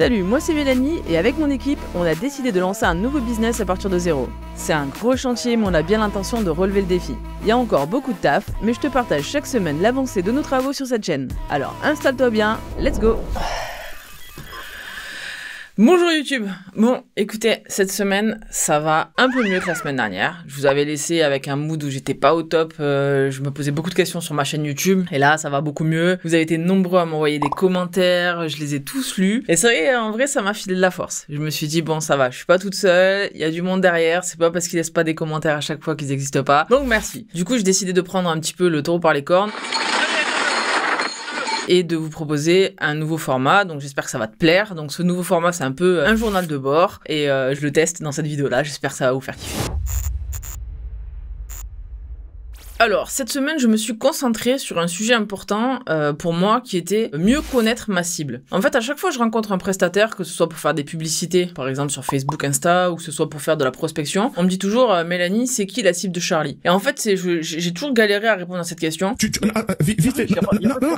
Salut, moi c'est Mélanie et avec mon équipe, on a décidé de lancer un nouveau business à partir de zéro. C'est un gros chantier mais on a bien l'intention de relever le défi. Il y a encore beaucoup de taf, mais je te partage chaque semaine l'avancée de nos travaux sur cette chaîne. Alors installe-toi bien, let's go Bonjour YouTube Bon, écoutez, cette semaine, ça va un peu mieux que la semaine dernière. Je vous avais laissé avec un mood où j'étais pas au top, euh, je me posais beaucoup de questions sur ma chaîne YouTube, et là, ça va beaucoup mieux. Vous avez été nombreux à m'envoyer des commentaires, je les ai tous lus, et c'est vrai, en vrai, ça m'a filé de la force. Je me suis dit, bon, ça va, je suis pas toute seule, il y a du monde derrière, c'est pas parce qu'ils laissent pas des commentaires à chaque fois qu'ils existent pas. Donc merci. Du coup, j'ai décidé de prendre un petit peu le taureau par les cornes et de vous proposer un nouveau format. Donc j'espère que ça va te plaire. Donc ce nouveau format, c'est un peu un journal de bord et euh, je le teste dans cette vidéo-là. J'espère que ça va vous faire kiffer. Alors, cette semaine, je me suis concentrée sur un sujet important euh, pour moi qui était mieux connaître ma cible. En fait, à chaque fois que je rencontre un prestataire, que ce soit pour faire des publicités, par exemple sur Facebook, Insta, ou que ce soit pour faire de la prospection, on me dit toujours, euh, Mélanie, c'est qui la cible de Charlie? Et en fait, j'ai toujours galéré à répondre à cette question.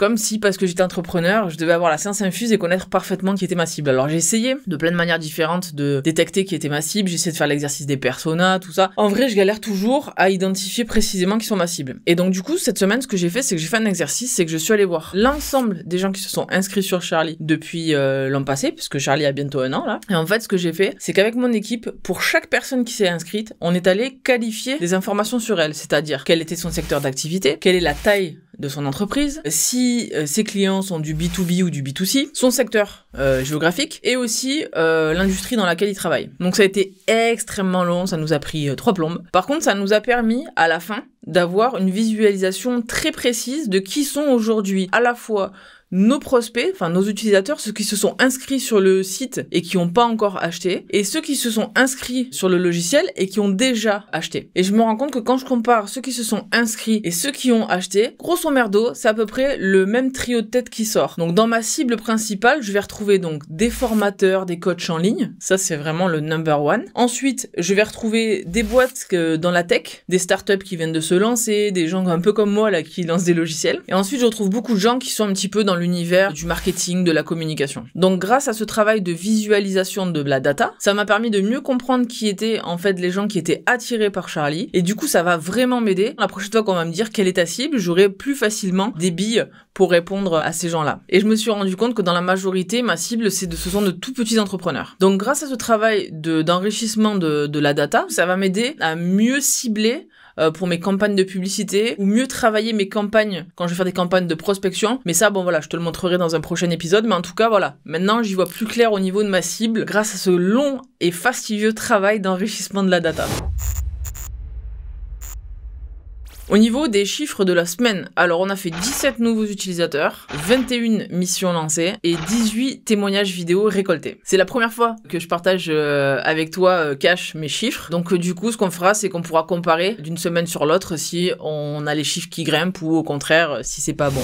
Comme si, parce que j'étais entrepreneur, je devais avoir la science infuse et connaître parfaitement qui était ma cible. Alors, j'ai essayé de plein de manières différentes de détecter qui était ma cible, j'ai essayé de faire l'exercice des personas, tout ça. En vrai, je galère toujours à identifier précisément qui sont ma cible. Et donc du coup, cette semaine, ce que j'ai fait, c'est que j'ai fait un exercice, c'est que je suis allé voir l'ensemble des gens qui se sont inscrits sur Charlie depuis euh, l'an passé, puisque Charlie a bientôt un an là. Et en fait, ce que j'ai fait, c'est qu'avec mon équipe, pour chaque personne qui s'est inscrite, on est allé qualifier des informations sur elle, c'est-à-dire quel était son secteur d'activité, quelle est la taille de son entreprise, si euh, ses clients sont du B2B ou du B2C, son secteur euh, géographique et aussi l'industrie dans laquelle il travaille. Donc ça a été extrêmement long, ça nous a pris trois plombes. Par contre, ça nous a permis à la fin d'avoir une visualisation très précise de qui sont aujourd'hui à la fois nos prospects, enfin nos utilisateurs, ceux qui se sont inscrits sur le site et qui n'ont pas encore acheté, et ceux qui se sont inscrits sur le logiciel et qui ont déjà acheté. Et je me rends compte que quand je compare ceux qui se sont inscrits et ceux qui ont acheté, grosso merdo, c'est à peu près le même trio de tête qui sort. Donc dans ma cible principale, je vais retrouver donc des formateurs, des coachs en ligne, ça c'est vraiment le number one. Ensuite, je vais retrouver des boîtes dans la tech, des startups qui viennent de se lancer, des gens un peu comme moi là qui lancent des logiciels. Et ensuite, je retrouve beaucoup de gens qui sont un petit peu dans l'univers du marketing, de la communication. Donc grâce à ce travail de visualisation de la data, ça m'a permis de mieux comprendre qui étaient en fait les gens qui étaient attirés par Charlie. Et du coup, ça va vraiment m'aider. La prochaine fois qu'on va me dire quelle est ta cible, j'aurai plus facilement des billes pour répondre à ces gens-là. Et je me suis rendu compte que dans la majorité, ma cible, c'est de, ce sont de tout petits entrepreneurs. Donc grâce à ce travail d'enrichissement de, de la data, ça va m'aider à mieux cibler euh, pour mes campagnes de publicité ou mieux travailler mes campagnes quand je vais faire des campagnes de prospection. Mais ça, bon voilà, je te le montrerai dans un prochain épisode. Mais en tout cas, voilà, maintenant j'y vois plus clair au niveau de ma cible grâce à ce long et fastidieux travail d'enrichissement de la data. Au niveau des chiffres de la semaine, alors on a fait 17 nouveaux utilisateurs, 21 missions lancées et 18 témoignages vidéo récoltés. C'est la première fois que je partage euh, avec toi euh, cash mes chiffres. Donc euh, du coup, ce qu'on fera, c'est qu'on pourra comparer d'une semaine sur l'autre si on a les chiffres qui grimpent ou au contraire si c'est pas bon.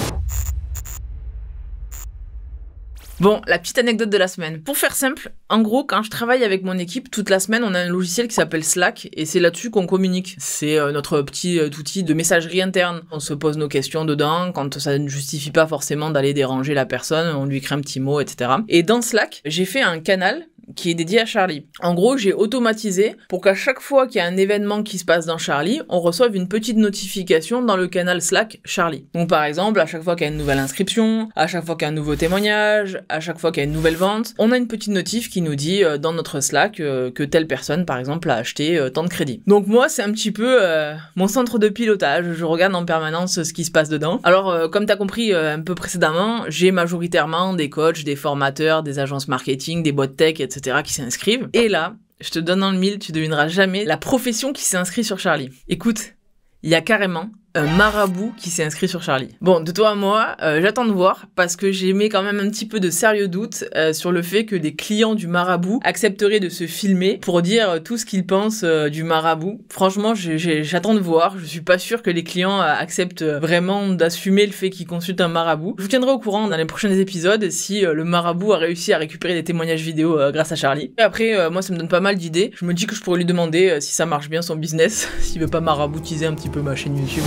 Bon, la petite anecdote de la semaine. Pour faire simple, en gros, quand je travaille avec mon équipe, toute la semaine, on a un logiciel qui s'appelle Slack et c'est là-dessus qu'on communique. C'est euh, notre petit euh, outil de messagerie interne. On se pose nos questions dedans quand ça ne justifie pas forcément d'aller déranger la personne, on lui crée un petit mot, etc. Et dans Slack, j'ai fait un canal qui est dédié à Charlie. En gros, j'ai automatisé pour qu'à chaque fois qu'il y a un événement qui se passe dans Charlie, on reçoive une petite notification dans le canal Slack Charlie. Donc par exemple, à chaque fois qu'il y a une nouvelle inscription, à chaque fois qu'il y a un nouveau témoignage, à chaque fois qu'il y a une nouvelle vente, on a une petite notif qui nous dit euh, dans notre Slack euh, que telle personne, par exemple, a acheté euh, tant de crédits. Donc moi, c'est un petit peu mon centre de pilotage. Je regarde en permanence ce qui se passe dedans. Alors, comme tu as compris un peu précédemment, j'ai majoritairement des coachs, des formateurs, des agences marketing, des boîtes tech, etc qui s'inscrivent. Et là, je te donne dans le mille, tu devineras jamais la profession qui s'est inscrite sur Charlie. Écoute, il y a carrément un marabout qui s'est inscrit sur Charlie. Bon, de toi à moi, euh, j'attends de voir parce que j'ai mis quand même un petit peu de sérieux doute euh, sur le fait que des clients du marabout accepteraient de se filmer pour dire tout ce qu'ils pensent euh, du marabout. Franchement, j'attends de voir. Je suis pas sûr que les clients acceptent vraiment d'assumer le fait qu'ils consultent un marabout. Je vous tiendrai au courant dans les prochains épisodes si le marabout a réussi à récupérer des témoignages vidéo grâce à Charlie. Et après, moi, ça me donne pas mal d'idées. Je me dis que je pourrais lui demander si ça marche bien son business, s'il veut pas maraboutiser un petit peu ma chaîne YouTube.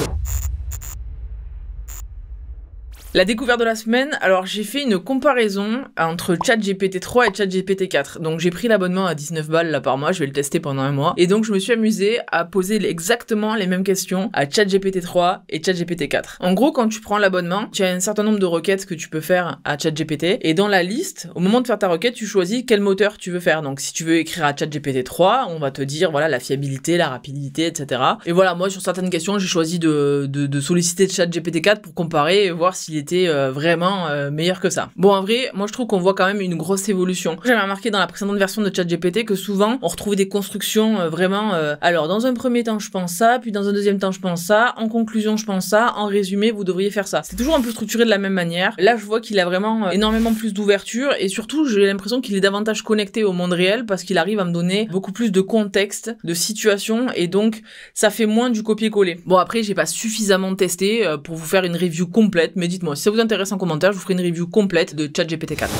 La découverte de la semaine, alors j'ai fait une comparaison entre ChatGPT 3 et ChatGPT 4. Donc j'ai pris l'abonnement à 19 balles là par mois, je vais le tester pendant un mois. Et donc je me suis amusé à poser exactement les mêmes questions à ChatGPT 3 et ChatGPT 4. En gros, quand tu prends l'abonnement, tu as un certain nombre de requêtes que tu peux faire à ChatGPT. Et dans la liste, au moment de faire ta requête, tu choisis quel moteur tu veux faire. Donc si tu veux écrire à ChatGPT 3, on va te dire voilà la fiabilité, la rapidité, etc. Et voilà, moi sur certaines questions, j'ai choisi de, de, solliciter ChatGPT 4 pour comparer et voir s'il était euh, vraiment euh, meilleur que ça. Bon, en vrai, moi je trouve qu'on voit quand même une grosse évolution. J'avais remarqué dans la précédente version de ChatGPT que souvent on retrouvait des constructions euh, vraiment. alors, dans un premier temps, je pense ça, puis dans un deuxième temps, je pense ça, en conclusion, je pense ça, en résumé, vous devriez faire ça. C'est toujours un peu structuré de la même manière. Là, je vois qu'il a vraiment énormément plus d'ouverture et surtout, j'ai l'impression qu'il est davantage connecté au monde réel parce qu'il arrive à me donner beaucoup plus de contexte, de situation et donc ça fait moins du copier-coller. Bon, après, j'ai pas suffisamment testé pour vous faire une review complète, mais dites-moi si ça vous intéresse en commentaire, je vous ferai une review complète de ChatGPT 4.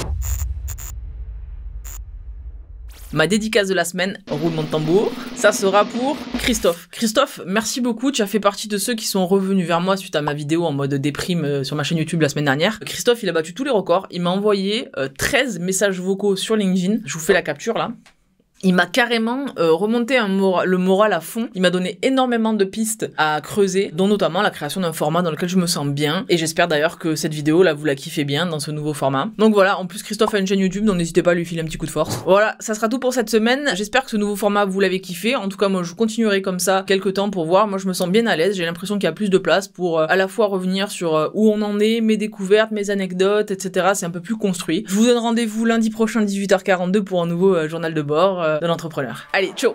Ma dédicace de la semaine, roulement de tambour, ça sera pour Christophe. Christophe, merci beaucoup, tu as fait partie de ceux qui sont revenus vers moi suite à ma vidéo en mode déprime euh, sur ma chaîne YouTube la semaine dernière. Christophe, il a battu tous les records, il m'a envoyé 13 euh, messages vocaux sur LinkedIn, je vous fais la capture là il m'a carrément euh, remonté un le moral à fond. Il m'a donné énormément de pistes à creuser, dont notamment la création d'un format dans lequel je me sens bien. Et j'espère d'ailleurs que cette vidéo là vous la kiffez bien dans ce nouveau format. Donc voilà, en plus Christophe a une chaîne YouTube, donc n'hésitez pas à lui filer un petit coup de force. Voilà, ça sera tout pour cette semaine. J'espère que ce nouveau format vous l'avez kiffé. En tout cas, moi je continuerai comme ça quelques temps pour voir. Moi je me sens bien à l'aise. J'ai l'impression qu'il y a plus de place pour euh, à la fois revenir sur euh, où on en est, mes découvertes, mes anecdotes, etc. C'est un peu plus construit. Je vous donne rendez-vous lundi prochain 18h42 pour un nouveau journal de bord de l'entrepreneur. Allez, ciao